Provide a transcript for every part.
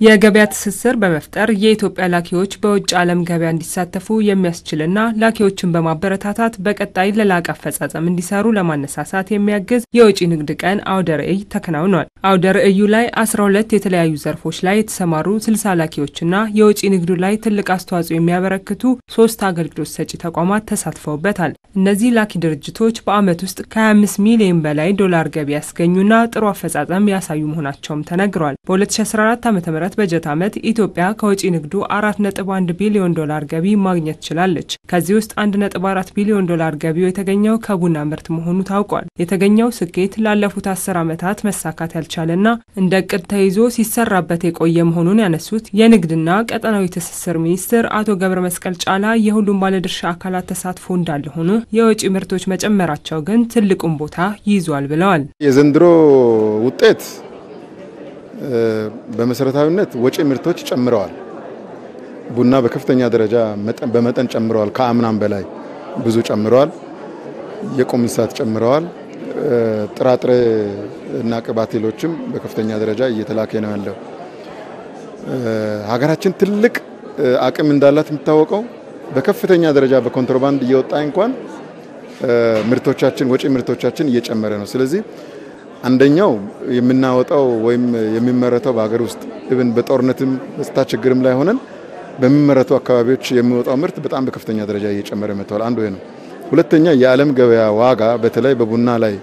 የገበያ ትስስር በመፍጠር የኢትዮጵያ ላኪዎች በውጭ ዓለም ገበያ እንዲሳተፉ የሚያስችልና ላኪዎችን በማበረታታት በቀጣይ ለላቀ አፈጻጸም እንዲሰሩ ለማነሳሳት የሚያግዝ የውጭ ንግድ ቀን አውደ ርዕይ ተከናውኗል። አውደ ርዕዩ ላይ 12 የተለያዩ ዘርፎች ላይ የተሰማሩ 60 ላኪዎችና የውጭ ንግዱ ላይ ትልቅ አስተዋጽኦ የሚያበረክቱ ሶስት አገልግሎት ሰጪ ተቋማት ተሳትፈውበታል። እነዚህ ላኪ ድርጅቶች በዓመት ውስጥ ከ25 ሚሊዮን በላይ ዶላር ገቢ ያስገኙና ጥሩ አፈጻጸም ያሳዩ መሆናቸውም ተነግሯል። በ2014 ዓ ም በጀት ዓመት ኢትዮጵያ ከውጭ ንግዱ 4.1 ቢሊዮን ዶላር ገቢ ማግኘት ችላለች። ከዚህ ውስጥ 1.4 ቢሊዮን ዶላር ገቢው የተገኘው ከቡና ምርት መሆኑ ታውቋል። የተገኘው ስኬት ላለፉት 10 ዓመታት መሳካት ያልቻለና እንደ እቅድ ተይዞ ሲሰራበት የቆየ መሆኑን ያነሱት የንግድና ቀጠናዊ ትስስር ሚኒስትር አቶ ገብረ መስቀል ጫላ የሁሉም ባለድርሻ አካላት ተሳትፎ እንዳለ ሆኖ የውጭ ምርቶች መጨመራቸው ግን ትልቁን ቦታ ይይዟል ብለዋል። የዘንድሮ ውጤት በመሰረታዊነት ወጪ ምርቶች ጨምረዋል። ቡና በከፍተኛ ደረጃ በመጠን ጨምረዋል። ከአምናም በላይ ብዙ ጨምረዋል። የቁም እንስሳት ጨምረዋል። ጥራጥሬ እና ቅባት እህሎችም በከፍተኛ ደረጃ እየተላከ ነው ያለው። ሀገራችን ትልቅ አቅም እንዳላት የሚታወቀው በከፍተኛ ደረጃ በኮንትሮባንድ እየወጣ እንኳን ምርቶቻችን ወጪ ምርቶቻችን እየጨመረ ነው። ስለዚህ አንደኛው የምናወጣው ወይም የሚመረተው በሀገር ውስጥ even በጦርነትም በጸጥታ ችግርም ላይ ሆነን በሚመረቱ አካባቢዎች የሚወጣው ምርት በጣም በከፍተኛ ደረጃ እየጨመረ መጥቷል። አንዱ ነው። ሁለተኛ የዓለም ገበያ ዋጋ በተለይ በቡና ላይ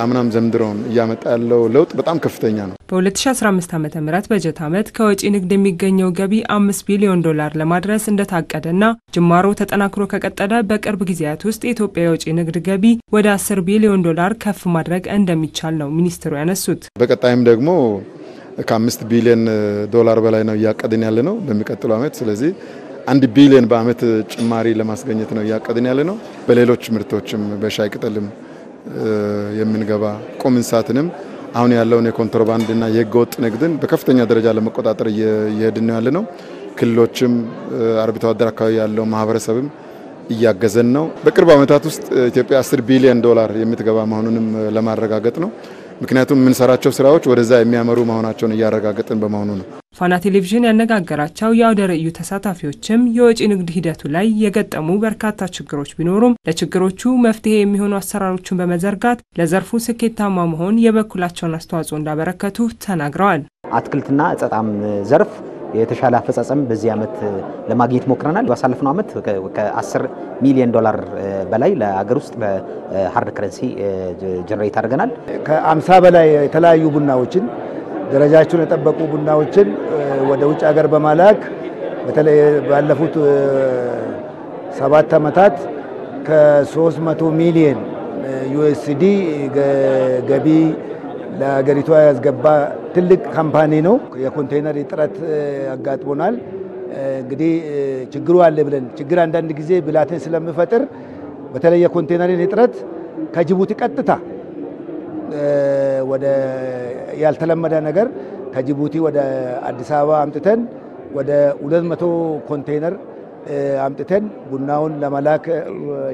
አምናም ዘንድሮም እያመጣ ያለው ለውጥ በጣም ከፍተኛ ነው። በ2015 ዓ ም በጀት ዓመት ከወጪ ንግድ የሚገኘው ገቢ አምስት ቢሊዮን ዶላር ለማድረስ እንደታቀደና ጅማሮ ተጠናክሮ ከቀጠለ በቅርብ ጊዜያት ውስጥ የኢትዮጵያ የውጭ ንግድ ገቢ ወደ 10 ቢሊዮን ዶላር ከፍ ማድረግ እንደሚቻል ነው ሚኒስትሩ ያነሱት። በቀጣይም ደግሞ ከአምስት ቢሊዮን ዶላር በላይ ነው እያቀድን ያለ ነው በሚቀጥለው ዓመት። ስለዚህ አንድ ቢሊዮን በዓመት ጭማሪ ለማስገኘት ነው እያቀድን ያለ ነው። በሌሎች ምርቶችም በሻይ ቅጠልም የምንገባ ቁም እንስሳትንም አሁን ያለውን የኮንትሮባንድና የህገወጥ ንግድን በከፍተኛ ደረጃ ለመቆጣጠር እየሄድን ነው ያለ ነው። ክልሎችም አርብቶ አደር አካባቢ ያለው ማህበረሰብም እያገዘን ነው። በቅርብ ዓመታት ውስጥ ኢትዮጵያ 10 ቢሊዮን ዶላር የምትገባ መሆኑንም ለማረጋገጥ ነው። ምክንያቱም የምንሰራቸው ስራዎች ወደዛ የሚያመሩ መሆናቸውን እያረጋገጥን በመሆኑ ነው። ፋና ቴሌቪዥን ያነጋገራቸው የአውደ ርዕዩ ተሳታፊዎችም የወጪ ንግድ ሂደቱ ላይ የገጠሙ በርካታ ችግሮች ቢኖሩም ለችግሮቹ መፍትሄ የሚሆኑ አሰራሮችን በመዘርጋት ለዘርፉ ስኬታማ መሆን የበኩላቸውን አስተዋጽኦ እንዳበረከቱ ተናግረዋል። አትክልትና እጸጣም ዘርፍ የተሻለ አፈጻጸም በዚህ ዓመት ለማግኘት ሞክረናል። ባሳለፍነው ዓመት ከ10 ሚሊዮን ዶላር በላይ ለሀገር ውስጥ በ hard currency generate አድርገናል። ከአምሳ በላይ የተለያዩ ቡናዎችን ደረጃቸውን የጠበቁ ቡናዎችን ወደ ውጭ ሀገር በማላክ በተለይ ባለፉት ሰባት ዓመታት ከ300 ሚሊዮን USD ገቢ ለሀገሪቷ ያስገባ ትልቅ company ነው። የኮንቴይነር እጥረት አጋጥሞናል። እንግዲህ ችግሩ አለ ብለን ችግር አንዳንድ ጊዜ ብልሃትን ስለሚፈጥር በተለይ የኮንቴይነርን እጥረት ከጅቡቲ ቀጥታ ወደ ያልተለመደ ነገር ከጅቡቲ ወደ አዲስ አበባ አምጥተን ወደ 200 ኮንቴይነር አምጥተን ቡናውን ለመላክ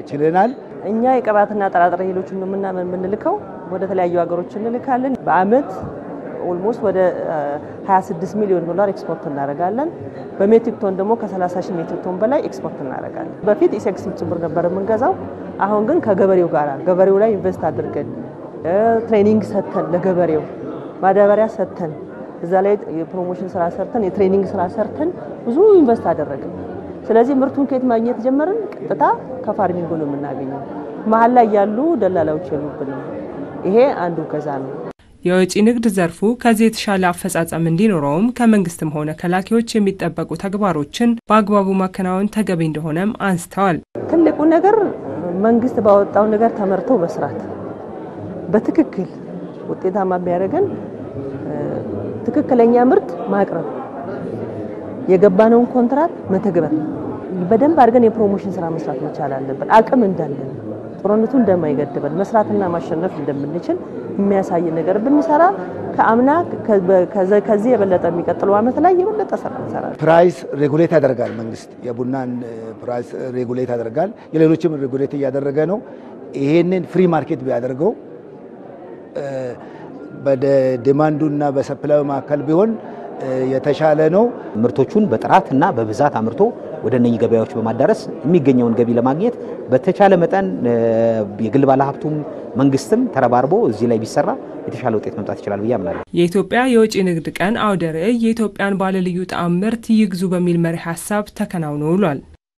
ችለናል። እኛ የቅባትና ጥራጥሬ እህሎችን የምንልከው ወደ ተለያዩ ሀገሮች እንልካለን። በአመት almost ወደ 26 ሚሊዮን ዶላር ኤክስፖርት እናደርጋለን። በሜትሪክ ቶን ደግሞ ከ30 ሺህ ሜትሪክ ቶን በላይ ኤክስፖርት እናደርጋለን። በፊት ECX ጭምር ነበር የምንገዛው። አሁን ግን ከገበሬው ጋር ገበሬው ላይ invest አድርገን training ሰጥተን ለገበሬው ማዳበሪያ ሰጥተን እዛ ላይ የ promotion ስራ ሰርተን የ training ስራ ሰርተን ብዙ invest አደረግን። ስለዚህ ምርቱን ከየት ማግኘት ጀመርን? ቀጥታ ከ farming ኡ ነው የምናገኘው። መሀል ላይ ያሉ ደላላዎች የሉብንም። ይሄ አንዱ ገዛ ነው። የወጪ ንግድ ዘርፉ ከዚህ የተሻለ አፈጻጸም እንዲኖረውም ከመንግስትም ሆነ ከላኪዎች የሚጠበቁ ተግባሮችን በአግባቡ ማከናወን ተገቢ እንደሆነም አንስተዋል። ትልቁ ነገር መንግስት ባወጣው ነገር ተመርቶ መስራት በትክክል ውጤታማ የሚያደርገን ትክክለኛ ምርት ማቅረብ፣ የገባነውን ኮንትራት መተግበር፣ በደንብ አድርገን የፕሮሞሽን ስራ መስራት መቻል አለብን። አቅም እንዳለን ጦርነቱ እንደማይገድበን መስራትና ማሸነፍ እንደምንችል የሚያሳይ ነገር ብንሰራ ከአምና ከዚህ የበለጠ የሚቀጥለው ዓመት ላይ የበለጠ ስራ እንሰራለን። price regulate ያደርጋል መንግስት የቡናን price regulate ያደርጋል። የሌሎችም regulate እያደረገ ነው። ይሄንን free market ቢያደርገው በዲማንዱና በሰፕላዩ መካከል ቢሆን የተሻለ ነው። ምርቶቹን በጥራት እና በብዛት አምርቶ ወደ እነኚህ ገበያዎች በማዳረስ የሚገኘውን ገቢ ለማግኘት በተቻለ መጠን የግል ባለሀብቱም መንግስትም ተረባርቦ እዚህ ላይ ቢሰራ የተሻለ ውጤት መምጣት ይችላል ብዬ አምናለሁ። የኢትዮጵያ የውጭ ንግድ ቀን አውደ ርዕይ የኢትዮጵያን ባለልዩ ጣዕም ምርት ይግዙ በሚል መሪ ሀሳብ ተከናውኖ ውሏል።